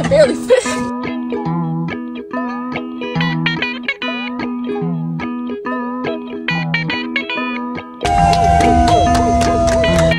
I can barely fit.